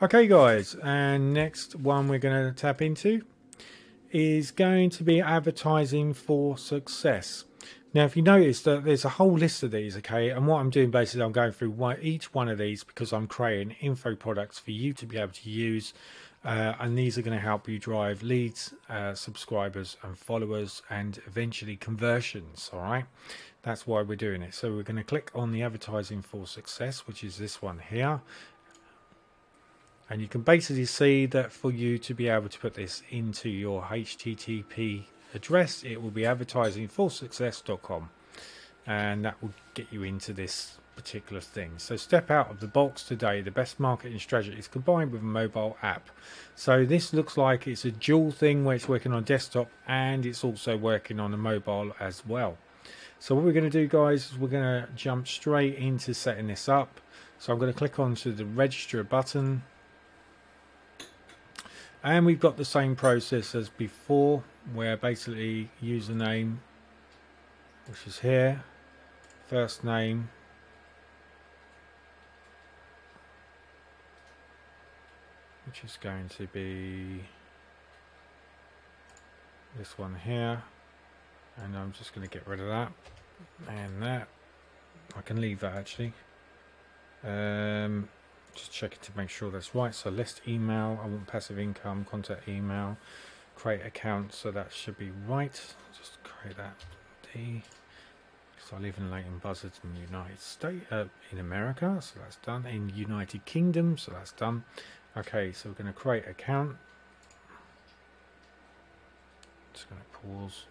Okay guys, and next one we're going to tap into is going to be advertising for success. Now if you notice that there's a whole list of these, okay, and what I'm doing basically I'm going through each one of these because I'm creating info products for you to be able to use uh, and these are going to help you drive leads, uh, subscribers and followers and eventually conversions, all right? That's why we're doing it. So we're going to click on the advertising for success, which is this one here. And you can basically see that for you to be able to put this into your HTTP address, it will be advertisingforsuccess.com. And that will get you into this particular thing. So step out of the box today. The best marketing strategy is combined with a mobile app. So this looks like it's a dual thing where it's working on desktop and it's also working on a mobile as well. So what we're going to do guys is we're going to jump straight into setting this up. So I'm going to click onto the register button and we've got the same process as before where basically username which is here first name which is going to be this one here. And I'm just going to get rid of that and that. I can leave that actually. Um, just checking to make sure that's right. So list email I want passive income contact email create account. So that should be right. Just create that D. So I live in Leighton Buzzards in the United States uh, in America. So that's done. In United Kingdom. So that's done. Okay so we're going to create account. Just going to pause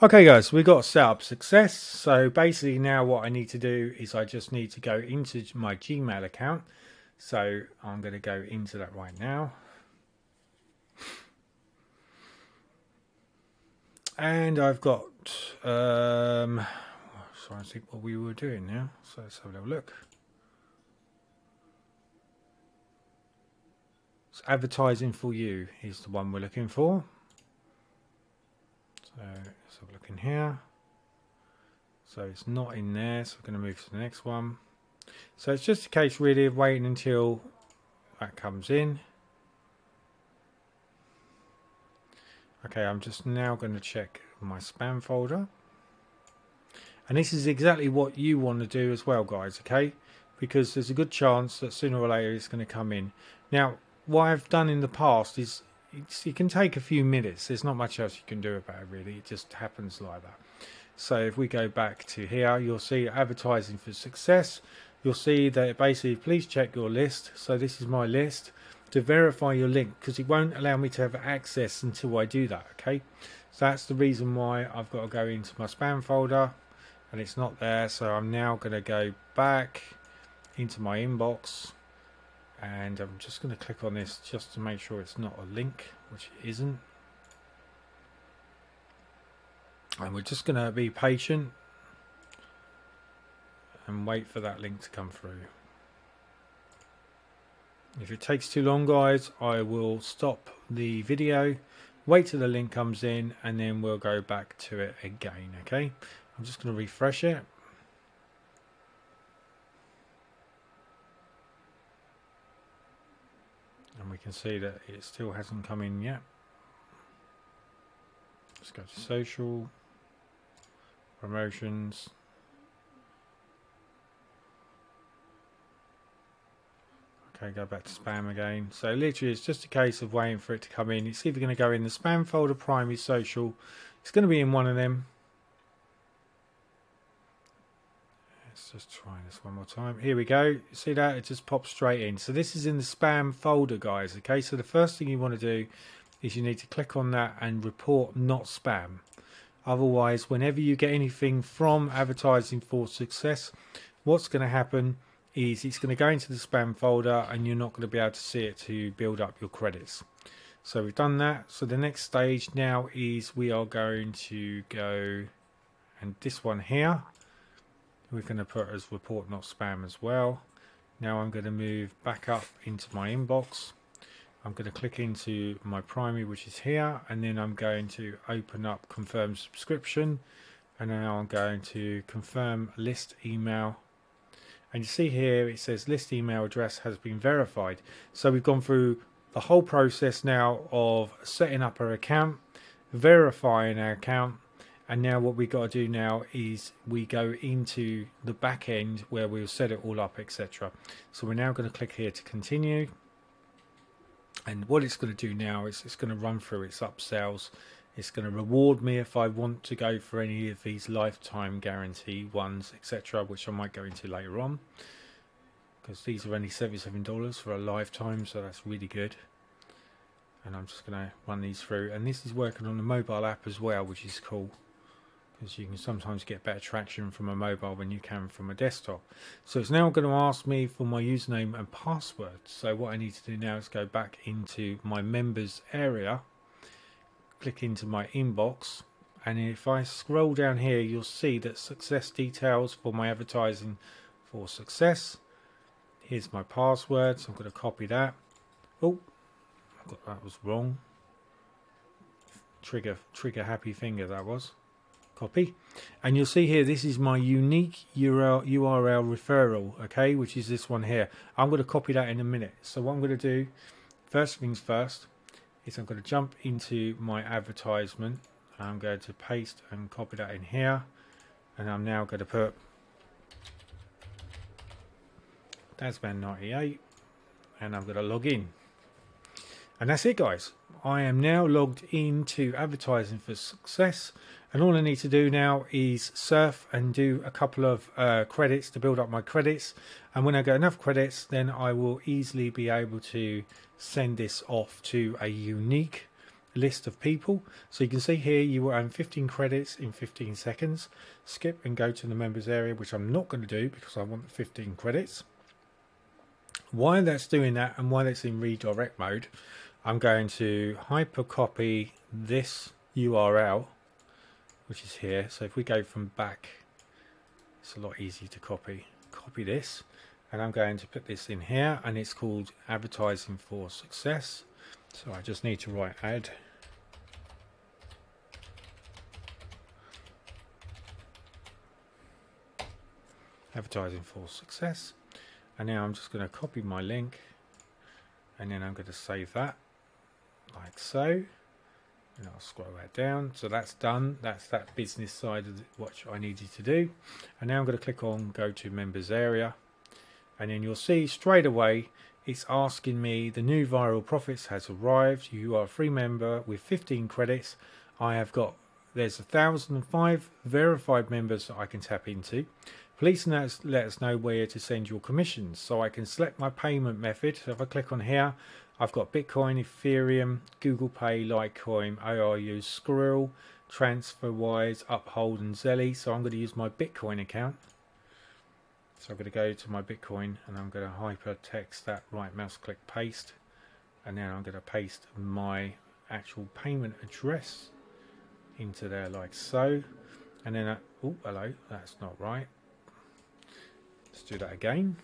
Okay guys, we got set up success. So basically now what I need to do is I just need to go into my Gmail account. So I'm going to go into that right now. And I've got, um, sorry, I think what we were doing now. So let's have a little look. So advertising for you is the one we're looking for. So let's have a look in here. So it's not in there, so we're going to move to the next one. So it's just a case really of waiting until that comes in. Okay, I'm just now going to check my spam folder. And this is exactly what you want to do as well, guys, okay? Because there's a good chance that sooner or later it's going to come in. Now, what I've done in the past is it can take a few minutes. There's not much else you can do about it really. It just happens like that. So if we go back to here, you'll see advertising for success. You'll see that basically please check your list. So this is my list to verify your link because it won't allow me to have access until I do that. Okay. So that's the reason why I've got to go into my spam folder and it's not there. So I'm now going to go back into my inbox and I'm just going to click on this just to make sure it's not a link which it isn't. And we're just going to be patient and wait for that link to come through. If it takes too long guys I will stop the video wait till the link comes in and then we'll go back to it again okay? I'm just going to refresh it and can see that it still hasn't come in yet. Let's go to social promotions. Okay go back to spam again. So literally it's just a case of waiting for it to come in. It's either going to go in the spam folder primary social. It's going to be in one of them Just try this one more time. Here we go. See that? It just pops straight in. So this is in the spam folder, guys. Okay, so the first thing you want to do is you need to click on that and report not spam. Otherwise, whenever you get anything from advertising for success, what's going to happen is it's going to go into the spam folder and you're not going to be able to see it to build up your credits. So we've done that. So the next stage now is we are going to go and this one here we're going to put as report not spam as well. Now I'm going to move back up into my inbox. I'm going to click into my primary which is here and then I'm going to open up confirm subscription and now I'm going to confirm list email. And you see here it says list email address has been verified. So we've gone through the whole process now of setting up our account verifying our account and now what we got to do now is we go into the back end where we'll set it all up etc so we're now going to click here to continue. And what it's going to do now is it's going to run through its upsells. It's going to reward me if I want to go for any of these lifetime guarantee ones etc which I might go into later on. Because these are only $77 for a lifetime so that's really good. And I'm just going to run these through. And this is working on the mobile app as well which is cool because you can sometimes get better traction from a mobile than you can from a desktop. So it's now going to ask me for my username and password. So what I need to do now is go back into my members area, click into my inbox, and if I scroll down here, you'll see that success details for my advertising for success. Here's my password, so I'm going to copy that. Oh, that was wrong. Trigger, trigger happy finger that was copy. And you'll see here this is my unique URL, URL referral okay which is this one here. I'm going to copy that in a minute. So what I'm going to do first things first is I'm going to jump into my advertisement. I'm going to paste and copy that in here. And I'm now going to put Dasman 98 and I'm going to log in. And that's it guys. I am now logged into advertising for success and all I need to do now is surf and do a couple of uh, credits to build up my credits. And when I get enough credits then I will easily be able to send this off to a unique list of people. So you can see here you will earn 15 credits in 15 seconds. Skip and go to the members area which I'm not going to do because I want the 15 credits. While that's doing that and while it's in redirect mode I'm going to hypercopy this URL which is here. So if we go from back, it's a lot easier to copy. Copy this, and I'm going to put this in here, and it's called Advertising for Success. So I just need to write add. Advertising for Success. And now I'm just going to copy my link, and then I'm going to save that, like so and I'll scroll that down. So that's done. That's that business side of what I needed to do. And now I'm going to click on go to members area. And then you'll see straight away it's asking me the new viral profits has arrived. You are a free member with 15 credits. I have got there's a thousand and five verified members that I can tap into. Please let us know where to send your commissions so I can select my payment method. So if I click on here I've got Bitcoin, Ethereum, Google Pay, Litecoin, ARU, Skrill, TransferWise, Uphold and Zelly. So I'm going to use my Bitcoin account. So I'm going to go to my Bitcoin and I'm going to hypertext that right mouse click paste. And now I'm going to paste my actual payment address into there like so. And then, oh, hello, that's not right. Let's do that again.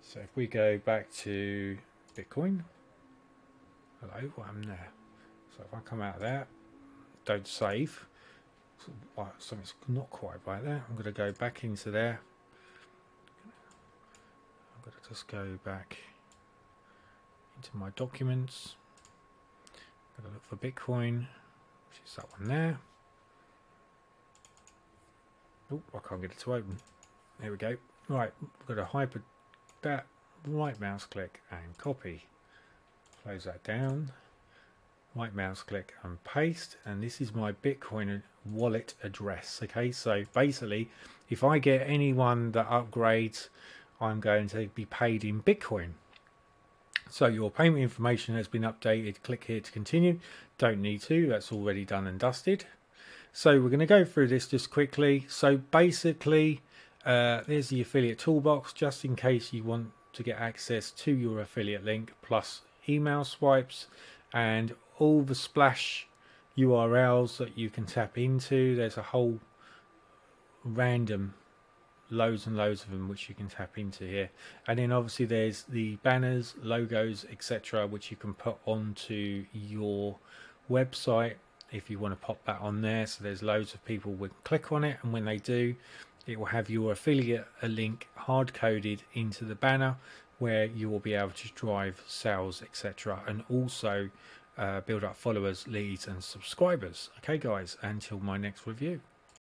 So if we go back to Bitcoin, hello, I'm there. So if I come out of there, don't save. So, something's not quite right there. I'm going to go back into there. I'm going to just go back into my documents. I'm going to look for Bitcoin, which is that one there. Oh, I can't get it to open. There we go. Right, we've got to hyper that right mouse click and copy close that down. Right mouse click and paste. And this is my bitcoin wallet address okay? So basically if i get anyone that upgrades i'm going to be paid in bitcoin. So your payment information has been updated. Click here to continue. Don't need to. That's already done and dusted. So we're going to go through this just quickly. So basically uh, there's the affiliate toolbox just in case you want to get access to your affiliate link plus email swipes and all the splash URLs that you can tap into. There's a whole random loads and loads of them which you can tap into here and then obviously there's the banners logos etc which you can put onto your website if you want to pop that on there so there's loads of people would click on it and when they do it will have your affiliate a link hard coded into the banner where you will be able to drive sales, etc., and also uh, build up followers, leads, and subscribers. Okay, guys, until my next review.